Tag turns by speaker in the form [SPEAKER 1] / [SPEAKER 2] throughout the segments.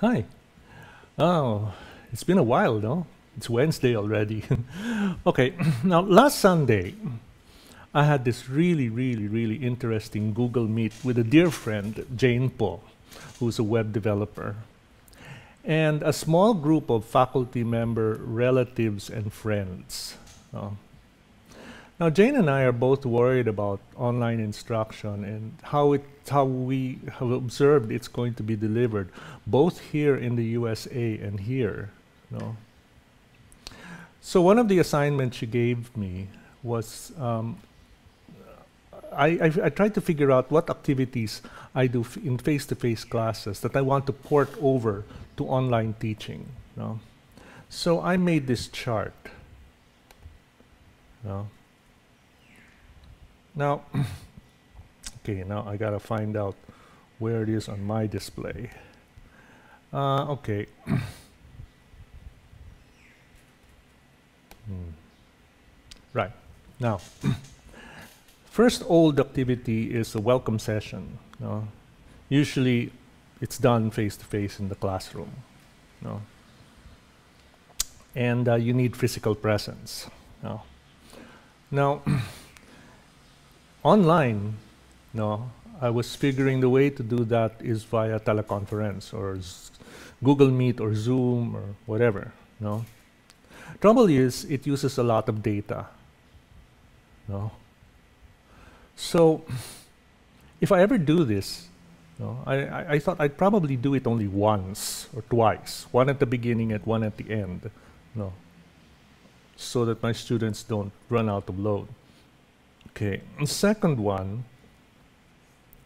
[SPEAKER 1] Hi. Oh, it's been a while, no? It's Wednesday already. okay, now last Sunday, I had this really, really, really interesting Google Meet with a dear friend, Jane Paul, who's a web developer, and a small group of faculty member relatives and friends. Uh, now, Jane and I are both worried about online instruction and how it how we have observed it's going to be delivered, both here in the USA and here. You know. So one of the assignments she gave me was um, I, I, I, tried to figure out what activities I do in face-to-face classes that I want to port over to online teaching. You know. So I made this chart. You know. Now, okay, now I gotta find out where it is on my display. Uh, okay. hmm. Right, now, first old activity is a welcome session. No? Usually it's done face-to-face -face in the classroom. No? And uh, you need physical presence. No? Now, online, no, I was figuring the way to do that is via teleconference or Google Meet or Zoom or whatever. No. Trouble is, it uses a lot of data. No. So, if I ever do this, no, I, I, I, thought I'd probably do it only once or twice, one at the beginning and one at the end, no, so that my students don't run out of load. Okay, the second one,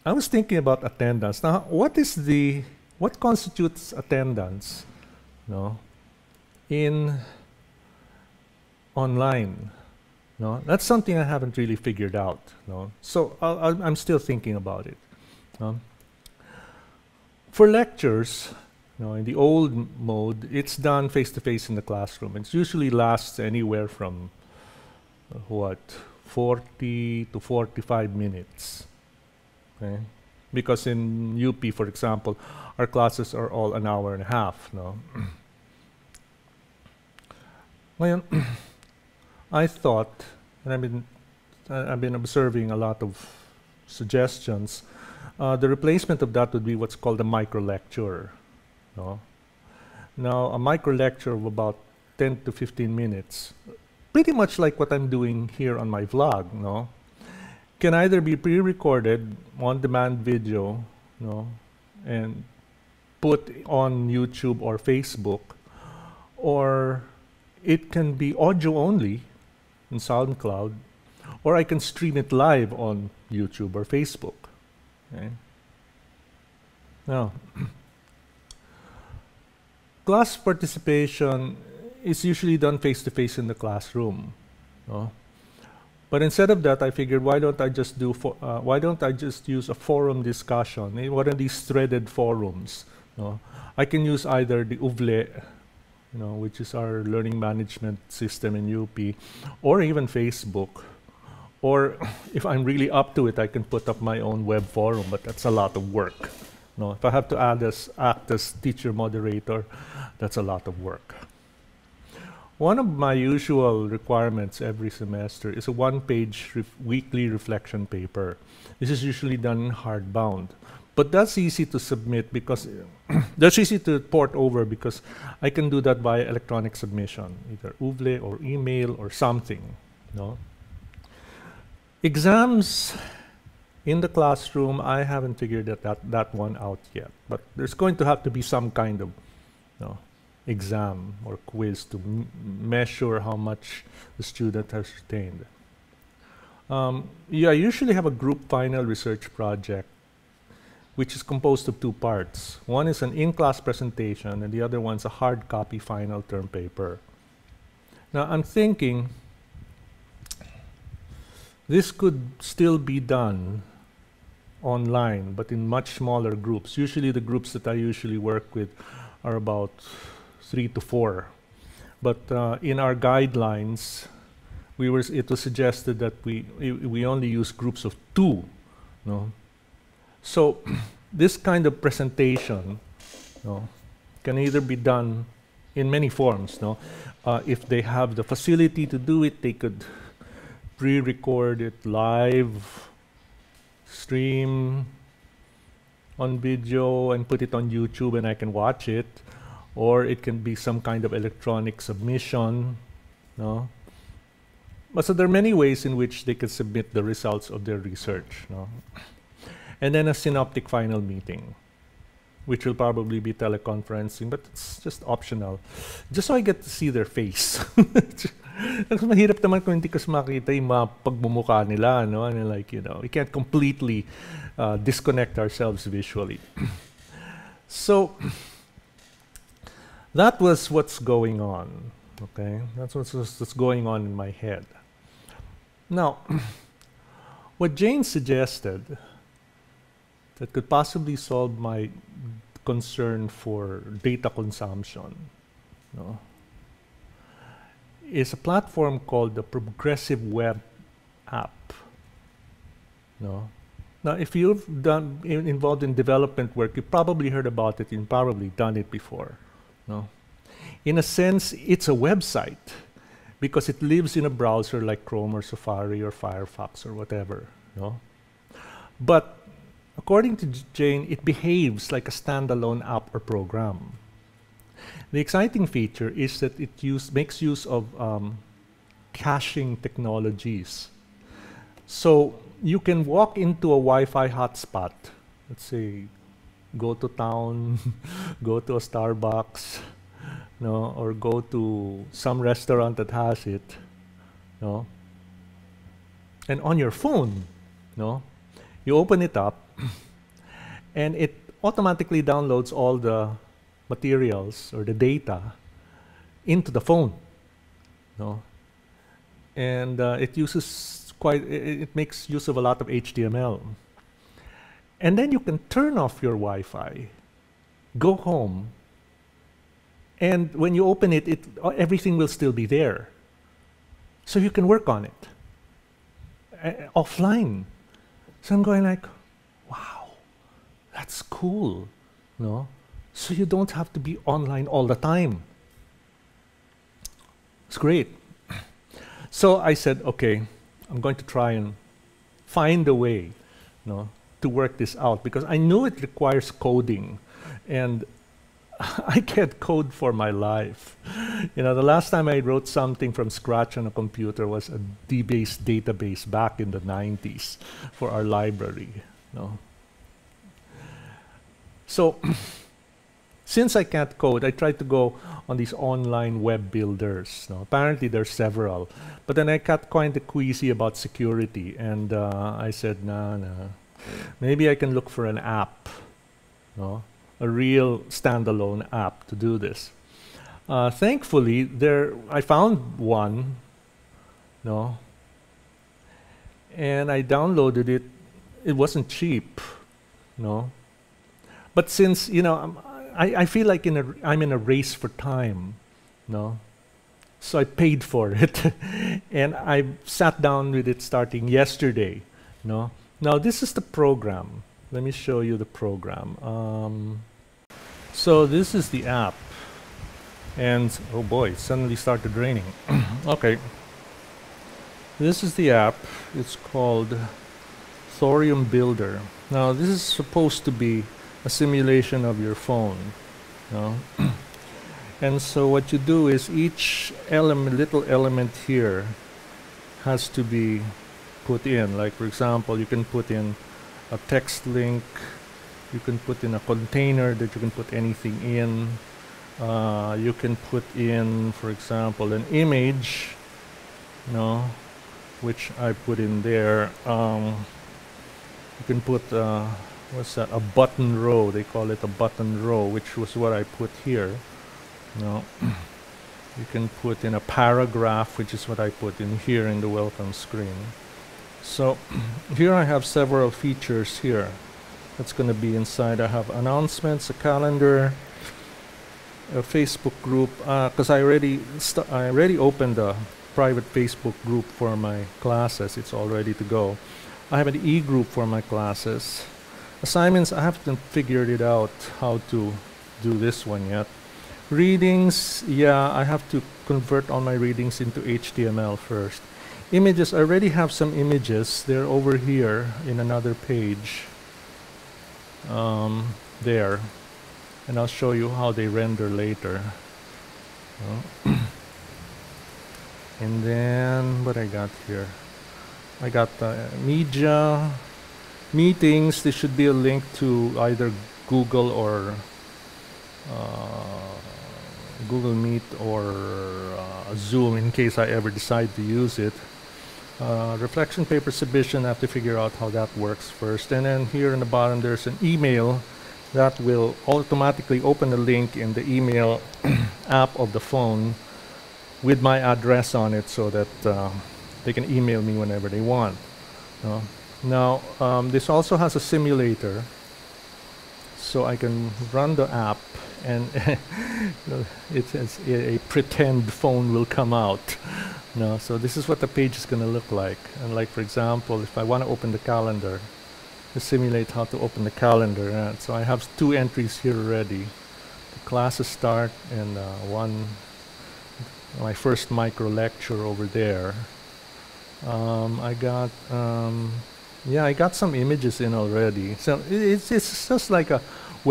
[SPEAKER 1] I was thinking about attendance. Now, what is the, what constitutes attendance, no, in online? No, that's something I haven't really figured out. No, so i am still thinking about it. No? For lectures, you know, in the old mode, it's done face to face in the classroom. It usually lasts anywhere from uh, what 40 to 45 minutes. Okay? Because in UP, for example, our classes are all an hour and a half. No? well, I thought, and I've been, I've been observing a lot of suggestions, uh, the replacement of that would be what's called a micro lecture. No? Now, a micro lecture of about 10 to 15 minutes pretty much like what I'm doing here on my vlog, no? Can either be pre-recorded on-demand video, no, and put on YouTube or Facebook, or it can be audio only in SoundCloud, or I can stream it live on YouTube or Facebook. Okay? Now, class participation is usually done face to face in the classroom. No? But instead of that, I figured, why don't I just do? For, uh, why don't I just use a forum discussion? In one of these threaded forums, no? I can use either the UVLE, you know, which is our learning management system in UP, or even Facebook. Or if I'm really up to it, I can put up my own web forum, but that's a lot of work. No, if I have to add as, act as teacher moderator, that's a lot of work. One of my usual requirements every semester is a one-page ref weekly reflection paper. This is usually done hardbound. But that's easy to submit because that's easy to port over because I can do that by electronic submission, either UVLE or email or something. No? Exams in the classroom, I haven't figured that, that, that one out yet. But there's going to have to be some kind of no, exam or quiz to measure how much the student has retained. Um, yeah, I usually have a group final research project which is composed of two parts. One is an in-class presentation and the other one's a hard copy final term paper. Now I'm thinking this could still be done online, but in much smaller groups. Usually the groups that I usually work with are about three to four. But uh, in our guidelines, we were, it was suggested that we, we only use groups of two. No? So this kind of presentation no, can either be done in many forms. No, uh, if they have the facility to do it, they could pre-record it live, stream on video, and put it on YouTube, and I can watch it. Or it can be some kind of electronic submission. No. But so there are many ways in which they can submit the results of their research. No? And then a synoptic final meeting which will probably be teleconferencing, but it's just optional. Just so I get to see their face. Mahirap naman kung hindi ko makita yung mga pagmumukha nila, no? And like, you know, we can't completely uh, disconnect ourselves visually. so, that was what's going on, okay? That's what's, what's going on in my head. Now, what Jane suggested that could possibly solve my concern for data consumption no, is a platform called the Progressive Web App. No? Now, if you've done in, involved in development work, you probably heard about it. You've probably done it before. No? In a sense, it's a website because it lives in a browser like Chrome or Safari or Firefox or whatever. No? But According to Jane, it behaves like a standalone app or program. The exciting feature is that it use, makes use of um, caching technologies. So you can walk into a Wi-Fi hotspot, let's say go to town, go to a Starbucks, no, or go to some restaurant that has it, no, and on your phone, no, you open it up, and it automatically downloads all the materials or the data into the phone. No? And uh, it uses quite, it, it makes use of a lot of HTML. And then you can turn off your Wi-Fi, go home, and when you open it, it everything will still be there. So you can work on it uh, offline. So I'm going like, wow, that's cool, no? So you don't have to be online all the time. It's great. So I said, okay, I'm going to try and find a way, no, to work this out because I knew it requires coding, and I can't code for my life. You know, the last time I wrote something from scratch on a computer was a DBase database back in the 90s for our library. No, so since I can't code, I tried to go on these online web builders. No? Apparently, there's several. But then I got kind of queasy about security, and uh, I said, nah, nah. Maybe I can look for an app, no? a real standalone app to do this. Uh, thankfully, there I found one, no, and I downloaded it. It wasn't cheap, no, but since you know, I, I feel like in a, I'm in a race for time, no. So I paid for it, and I sat down with it starting yesterday, no. Now this is the program. Let me show you the program. Um, so this is the app, and oh boy, it suddenly started raining. okay. This is the app. It's called Thorium Builder. Now this is supposed to be a simulation of your phone. And so what you do is each element, little element here has to be put in. Like for example, you can put in a text link, you can put in a container that you can put anything in. Uh, you can put in, for example, an image, you know, which I put in there. Um, you can put uh, what's that a button row they call it a button row which was what I put here no you can put in a paragraph which is what I put in here in the welcome screen so here I have several features here. That's going to be inside. I have announcements a calendar a Facebook group because uh, I already I already opened a private Facebook group for my classes. It's all ready to go. I have an e-group for my classes. Assignments I haven't figured it out how to do this one yet. Readings, yeah, I have to convert all my readings into HTML first. Images, I already have some images. They're over here in another page. Um, there. And I'll show you how they render later. Oh. and then, what I got here? I got the media, meetings. There should be a link to either Google or uh, Google Meet or uh, Zoom in case I ever decide to use it. Uh, reflection paper submission, I have to figure out how that works first. And then here in the bottom, there's an email that will automatically open the link in the email app of the phone with my address on it so that uh, they can email me whenever they want. Uh, now, um, this also has a simulator so I can run the app and it says a, pretend phone will come out. No, so this is what the page is going to look like. And like for example, if I want to open the calendar, to simulate how to open the calendar. Uh, so I have two entries here already. The classes start and uh, one, my first micro lecture over there. Um, I got, um, yeah, I got some images in already. So it's, it's just like a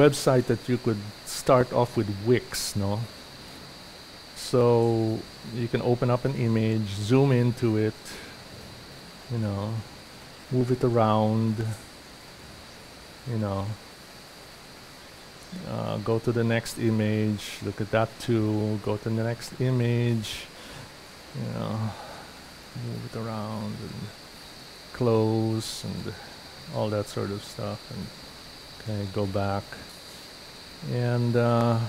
[SPEAKER 1] website that you could start off with Wix, no? So you can open up an image, zoom into it, you know, move it around, you know, uh, go to the next image, look at that too, go to the next image, you know, move it around and close and all that sort of stuff and okay, go back and uh,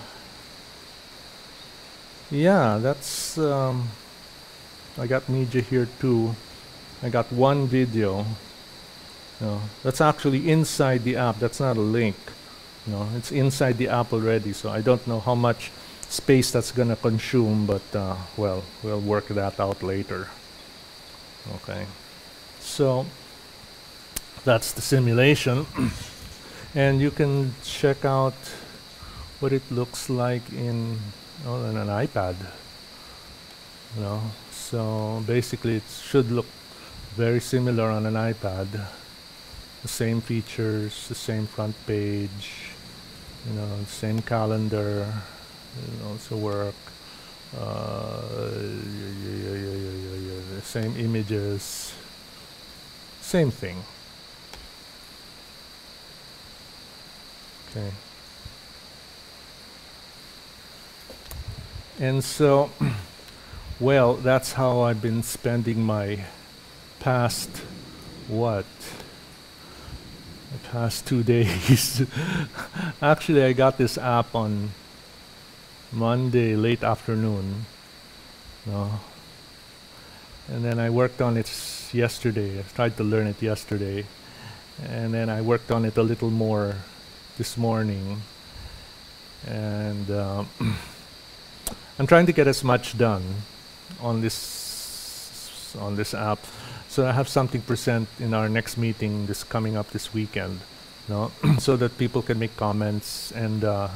[SPEAKER 1] yeah that's um, I got media here too. I got one video. No, that's actually inside the app. That's not a link. No, it's inside the app already so I don't know how much space that's gonna consume but uh, well we'll work that out later. Okay. So that's the simulation. And you can check out what it looks like in on an iPad. You know, so basically it should look very similar on an iPad. The same features, the same front page, you know, same calendar, you know, also work. Uh, same images, same thing. Okay. And so, well, that's how I've been spending my past, what? The past two days. Actually, I got this app on Monday late afternoon. No. And then I worked on it yesterday. I tried to learn it yesterday. And then I worked on it a little more this morning. And um, I'm trying to get as much done on this on this app, so I have something present in our next meeting this coming up this weekend, no, so that people can make comments and uh,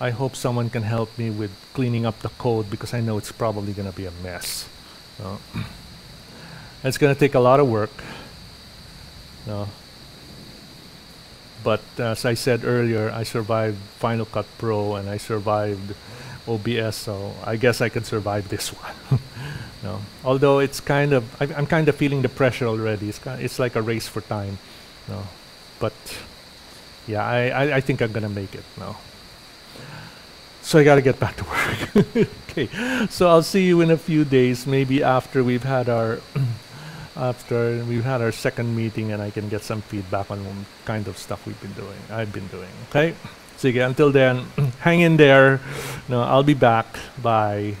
[SPEAKER 1] I hope someone can help me with cleaning up the code because I know it's probably going to be a mess. No? it's going to take a lot of work. No. But as I said earlier, I survived Final Cut Pro and I survived OBS, so I guess I can survive this one. no, although it's kind of I, am kind of feeling the pressure already. It's kind of, it's like a race for time. No, but yeah, I, I, I think I'm gonna make it. No. So I got to get back to work. okay, so I'll see you in a few days, maybe after we've had our after we've had our second meeting, and I can get some feedback on kind of stuff we've been doing. I've been doing. Okay. Until then, hang in there. No, I'll be back. Bye.